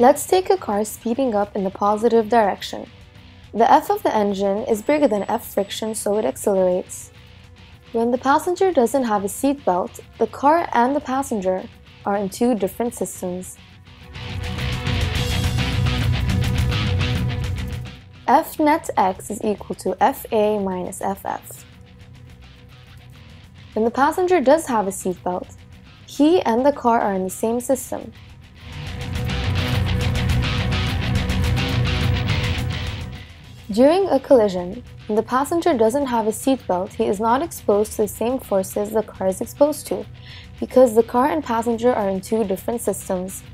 Let's take a car speeding up in the positive direction. The F of the engine is bigger than F friction, so it accelerates. When the passenger doesn't have a seatbelt, the car and the passenger are in two different systems. F net x is equal to FA minus FF. When the passenger does have a seatbelt, he and the car are in the same system. During a collision, when the passenger doesn't have a seatbelt, he is not exposed to the same forces the car is exposed to, because the car and passenger are in two different systems.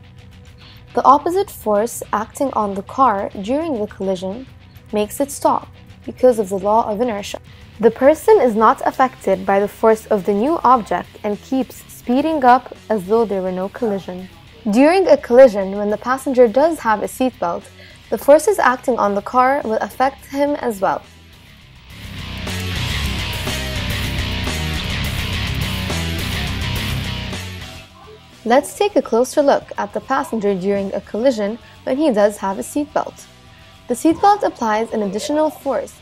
The opposite force acting on the car during the collision makes it stop because of the law of inertia. The person is not affected by the force of the new object and keeps speeding up as though there were no collision. During a collision, when the passenger does have a seatbelt, the forces acting on the car will affect him as well. Let's take a closer look at the passenger during a collision when he does have a seatbelt. The seatbelt applies an additional force.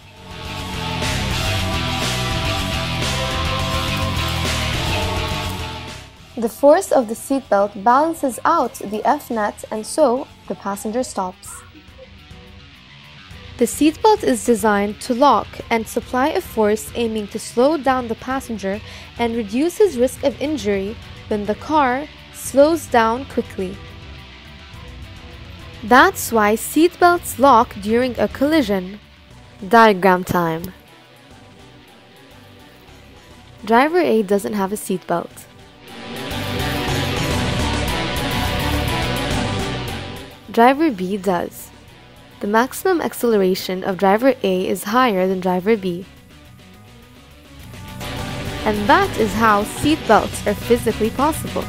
The force of the seatbelt balances out the F net and so the passenger stops. The seatbelt is designed to lock and supply a force aiming to slow down the passenger and reduce his risk of injury when the car slows down quickly. That's why seatbelts lock during a collision. Diagram time. Driver A doesn't have a seatbelt. Driver B does. The maximum acceleration of driver A is higher than driver B. And that is how seatbelts are physically possible.